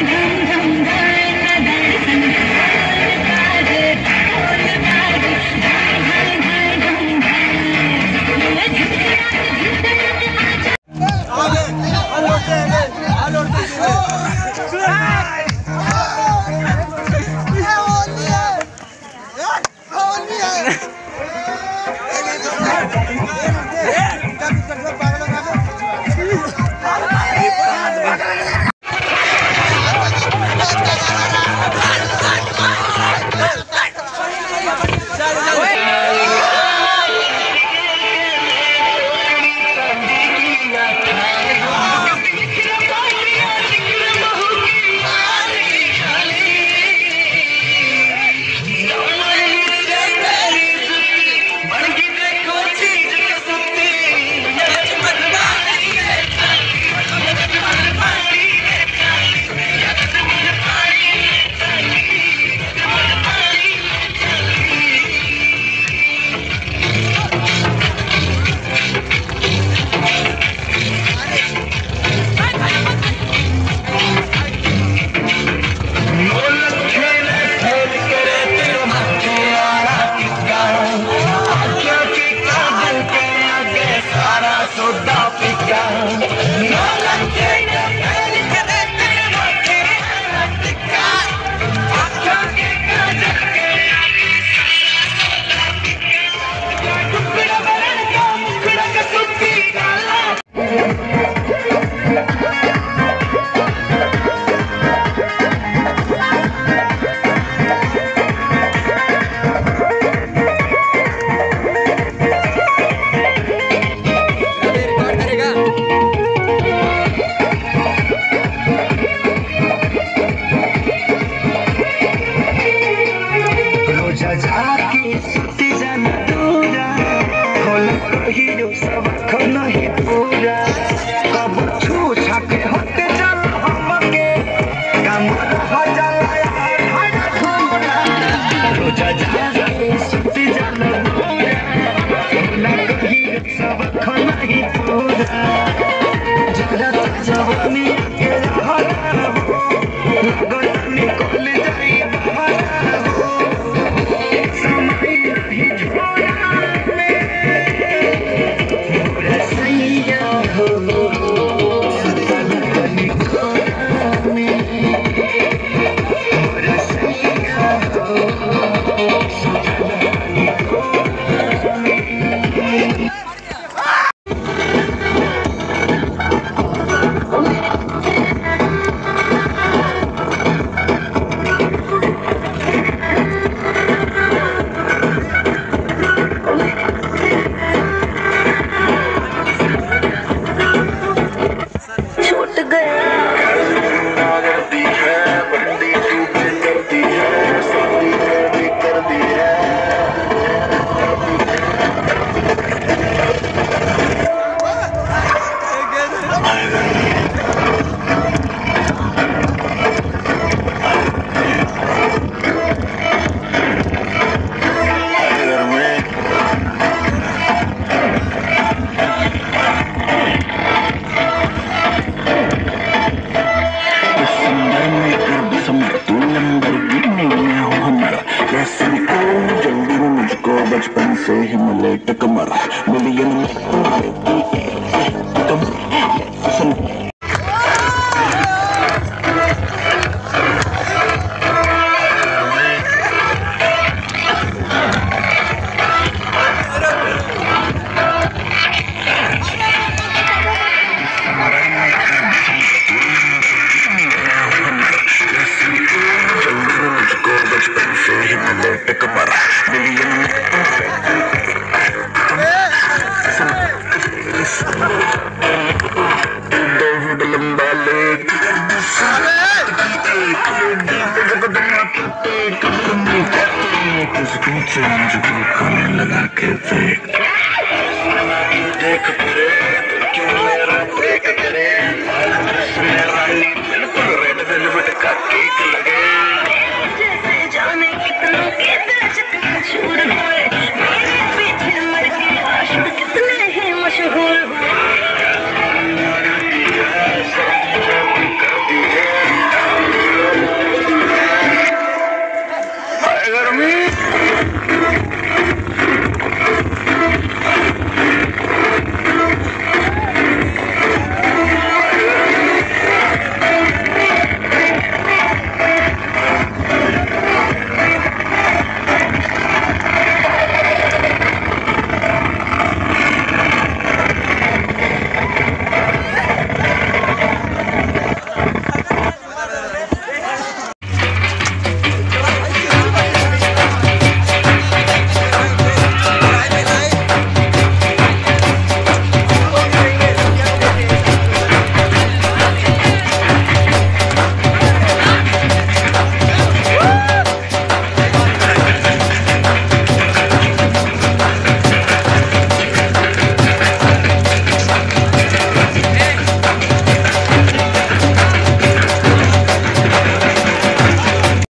Amen. रोजा जाके सुती जाना दूरा खोल हिरो सब खोलो ही पूरा कब छू छके होते चल हमके काम हो जाला यार थोड़ा रोजा जाके सुती जाना दूरा खोल हिरो सब खोलो ही पूरा जरा जवानी मुझको खाने लगा के देख देख क्यों